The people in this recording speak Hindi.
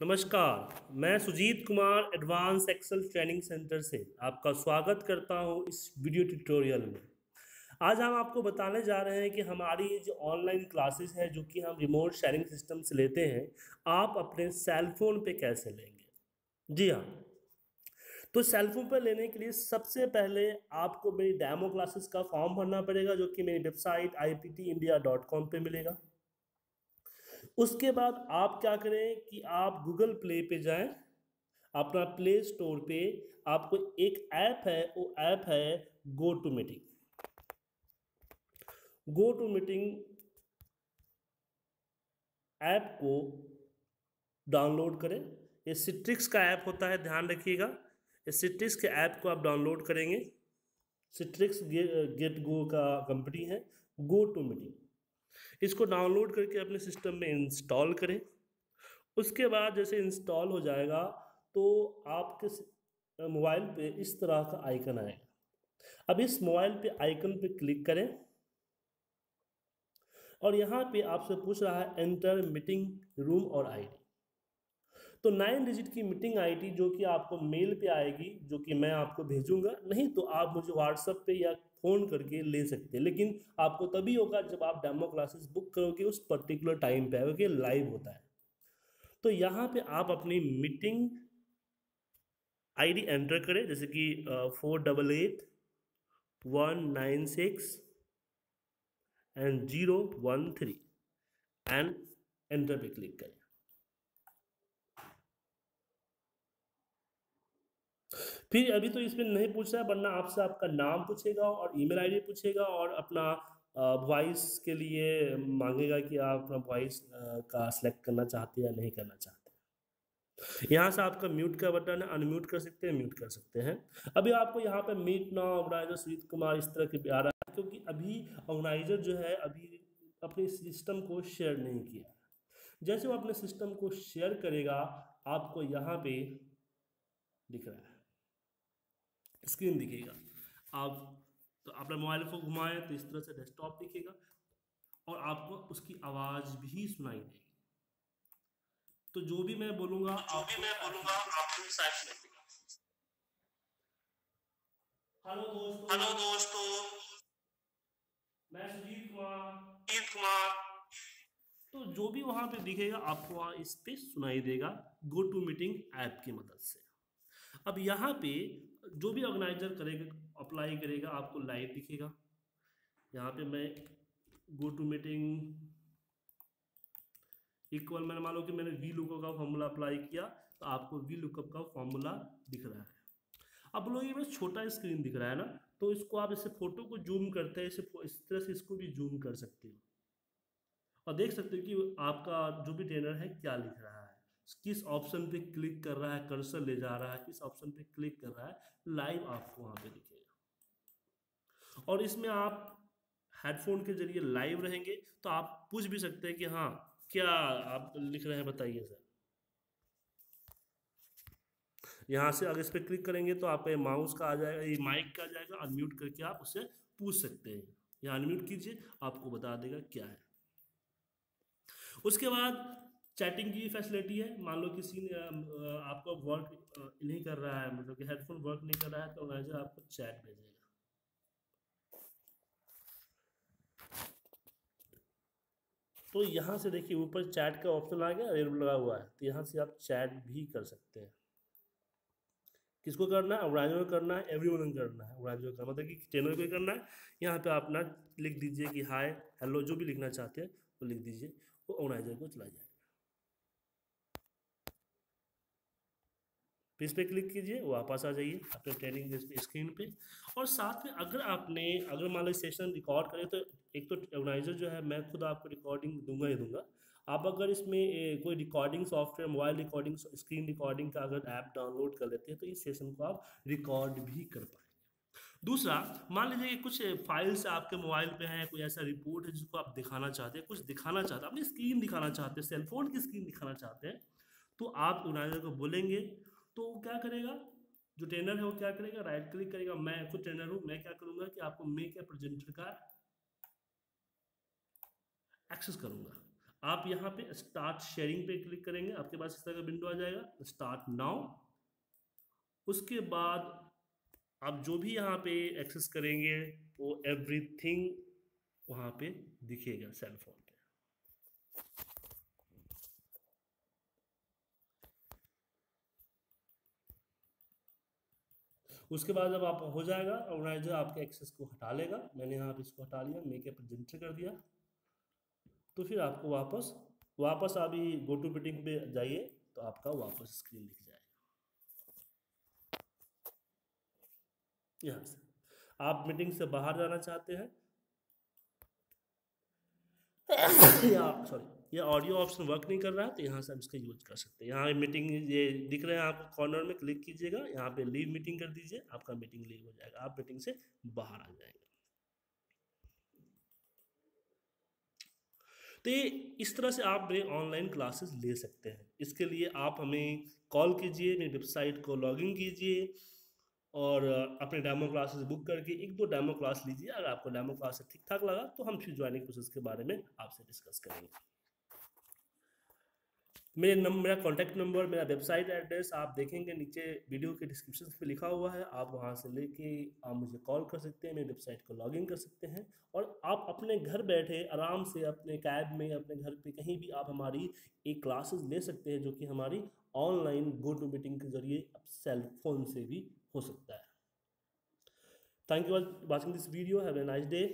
नमस्कार, मैं Sujit Kumar advance excel training centre से आपका स्वागत करता हूँ इस वीडियो ट्यूटोरियल में। आज हम आपको बताने जा रहे हैं कि हमारी जो ऑनलाइन क्लासेस है, जो कि हम रिमोट शेयरिंग सिस्टम से लेते हैं, आप अपने सेल फ़ोन पे कैसे लेंगे? जी हाँ। तो सेल फ़ोन पर लेने के लिए सबसे पहले आपको मेरी डैमो क्लासेस का फॉर्म भरना पड़ेगा, जो कि मेरी वेबसाइट आई पी मिलेगा। उसके बाद आप क्या करें कि आप गूगल प्ले पे जाएँ, अपना प्ले स्टोर पे आपको एक ऐप है, वो ऐप है go to meeting go to meeting app को डाउनलोड करें। ये सिट्रिक्स का ऐप होता है, ध्यान रखिएगा। ये सिट्रिक्स के ऐप को आप डाउनलोड करेंगे। सिट्रिक्स गेट गो का कंपनी है गो टू मीटिंग इसको डाउनलोड करके अपने सिस्टम में इंस्टॉल करें। उसके बाद जैसे इंस्टॉल हो जाएगा तो आपके मोबाइल पे इस तरह का आइकन आएगा। अब इस मोबाइल पे आइकन पे क्लिक करें। और यहाँ पे आपसे पूछ रहा है, एंटर मीटिंग रूम और आईडी। तो नाइन डिजिट की मीटिंग आईडी जो कि आपको मेल पे आएगी, जो कि मैं आपको भेजूँगा। नहीं तो आप मुझे व्हाट्सएप पे या फ़ोन करके ले सकते हैं। लेकिन आपको तभी होगा जब आप डेमो क्लासेस बुक करोगे उस पर्टिकुलर टाइम पे आएगा लाइव होता है। तो यहाँ पे आप अपनी मीटिंग आईडी एंटर करें, जैसे कि four double eight, one nine six, and zero one three, and enter पे क्लिक करें। फिर अभी तो इसमें नहीं पूछ रहा है, वरना आपसे आपका नाम पूछेगा और ईमेल आईडी पूछेगा और अपना वॉइस के लिए मांगेगा कि आप अपना वॉइस का सिलेक्ट करना चाहते हैं या नहीं करना चाहते यहाँ से आपका म्यूट का बटन है अनम्यूट कर सकते हैं म्यूट कर सकते हैं। अभी आपको यहाँ पे meet now organiser Sujit Kumar इस तरह के आ रहा है, क्योंकि अभी ऑर्गेनाइजर जो है, अभी अपने सिस्टम को शेयर नहीं किया जैसे वो अपने सिस्टम को शेयर करेगा, आपको यहाँ पे दिख रहा है। स्क्रीन दिखेगा। आप तो अपना मोबाइल फ़ोन घुमाएँ तो इस तरह से डेस्कटॉप दिखेगा और आपको उसकी आवाज़ भी सुनाई देगी। तो जो भी मैं बोलूँगा जो भी मैं बोलूँगा आपको हेलो दोस्तों। हेलो दोस्तों। मैं सुजीत कुमार। सुजीत कुमार। तो जो भी वहाँ पे दिखेगा आपको इस पे सुनाई देगा। गो टू मीटिंग ऐप की मदद से। अब यहाँ पे जो भी ऑर्गेनाइजर करेगा अप्लाई करेगा, आपको लाइव दिखेगा। यहाँ पे मैं गो टू मीटिंग इक्वल मैंने मान लो कि मैंने वी लुकअप का फॉर्मूला अप्लाई किया तो आपको वी लुकअप का फॉर्मूला दिख रहा है। अब लोग ये बस छोटा स्क्रीन दिख रहा है ना तो इसको आप इसे फ़ोटो को जूम करते हैं, इसे इस तरह से इसको भी जूम कर सकते हो। और देख सकते हो कि आपका जो भी ट्रेनर है, क्या लिख रहा है। किस ऑप्शन पे क्लिक कर रहा है कर्सर ले जा रहा है, किस ऑप्शन पे क्लिक कर रहा है लाइव आपको वहाँ पे दिखेगा। और इसमें आप हेडफोन के ज़रिए लाइव रहेंगे तो आप पूछ भी सकते हैं कि हाँ क्या आप लिख रहे हैं बताइए सर। यहाँ से अगर इस पर क्लिक करेंगे तो आपका माउस का आ जाएगा, ये माइक का आ जाएगा अनम्यूट करके आप उससे पूछ सकते हैं। या अनम्यूट कीजिए, आपको बता देगा क्या है। उसके बाद चैटिंग की फैसिलिटी है। मान लो किसी ने आपका वर्क नहीं कर रहा है मतलब कि हेडफोन वर्क नहीं कर रहा है तो ऑर्गेनाइजर आपको चैट भेजेगा। तो यहाँ से देखिए, ऊपर चैट का ऑप्शन आ गया रेड लगा हुआ है। तो यहाँ से आप चैट भी कर सकते हैं। किसको करना है? ऑर्गेनाइजर करना है एवरी वन करना है ऑर्गेनाइजर का मतलब कि ट्रेनर को करना है, यहाँ पे आप ना लिख दीजिए कि हाय हेलो जो भी लिखना चाहते हैं, वो लिख दीजिए, वो ऑर्गेनाइजर को चला जाएगा। इस पर क्लिक कीजिए, वापस आ जाइए अपने ट्रेनिंग स्क्रीन पे। और साथ में अगर आपने, अगर मान लो सेशन रिकॉर्ड करें तो एक तो ऑर्गेनाइजर जो है, मैं खुद आपको रिकॉर्डिंग दूँगा ही दूँगा। आप अगर इसमें कोई recording software mobile recording screen recording का अगर ऐप डाउनलोड कर लेते हैं तो इस सेशन को आप रिकॉर्ड भी कर पाएँगे। दूसरा, मान लीजिए कुछ फाइल्स आपके मोबाइल पे हैं, कोई ऐसा रिपोर्ट है जिसको आप दिखाना चाहते हैं, कुछ दिखाना चाहते हैं, अपनी स्क्रीन दिखाना चाहते हैं सेलफोन की स्क्रीन दिखाना चाहते हैं तो आप ऑर्गेनाइजर को बोलेंगे तो वो क्या करेगा? जो ट्रेनर है वो क्या करेगा? राइट क्लिक करेगा, मैं खुद ट्रेनर हूँ, मैं क्या करूँगा कि आपको मेक ए प्रेजेंटर का एक्सेस करूँगा। आप यहाँ पे स्टार्ट शेयरिंग पे क्लिक करेंगे, आपके पास इस तरह का विंडो आ जाएगा स्टार्ट नाउ उसके बाद आप जो भी यहाँ पे एक्सेस करेंगे, वो एवरीथिंग वहाँ पे दिखेगा सेल फ़ोन पे। उसके बाद जब आप हो जाएगा ऑर्गेनाइजर आपके एक्सेस को हटा लेगा। मैंने यहाँ पे इसको हटा लिया मेक प्रेजेंटर कर दिया। तो फिर आपको वापस वापस अभी गो टू मीटिंग पे जाइए तो आपका वापस स्क्रीन दिख जाएगा। यहाँ से। आप मीटिंग से बाहर जाना चाहते हैं, या सॉरी ये ऑडियो ऑप्शन वर्क नहीं कर रहा है तो यहाँ से हम इसका यूज़ कर सकते हैं। यहाँ मीटिंग ये दिख रहे हैं आपको कॉर्नर में क्लिक कीजिएगा। यहाँ पे लीव मीटिंग कर दीजिए, आपका मीटिंग लीव हो जाएगा। आप मीटिंग से बाहर आ जाएँगे। तो ये इस तरह से आप मेरे ऑनलाइन क्लासेस ले सकते हैं। इसके लिए आप हमें कॉल कीजिए मेरी वेबसाइट को लॉगिन कीजिए और अपने डेमो क्लासेस बुक करके एक दो डेमो क्लास लीजिए। अगर आपको डेमो क्लास ठीक ठाक लगा तो हम फिर ज्वाइनिंग प्रोसेस के बारे में आपसे डिस्कस करेंगे। मेरे नंबर मेरा कॉन्टैक्ट नंबर मेरा वेबसाइट एड्रेस आप देखेंगे नीचे वीडियो के डिस्क्रिप्शन पे लिखा हुआ है। आप वहाँ से लेके आप मुझे कॉल कर सकते हैं, मेरी वेबसाइट को लॉगिन कर सकते हैं। और आप अपने घर बैठे आराम से अपने कैब में, अपने घर पे कहीं भी आप हमारी एक क्लासेस ले सकते हैं, जो कि हमारी ऑनलाइन गो टू मीटिंग के ज़रिए सेल फ़ोन से भी हो सकता है। Thank you watching this video have a nice day